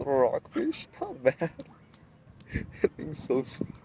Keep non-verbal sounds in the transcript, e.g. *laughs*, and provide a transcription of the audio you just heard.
Rockfish, not bad. *laughs* that thing's so small.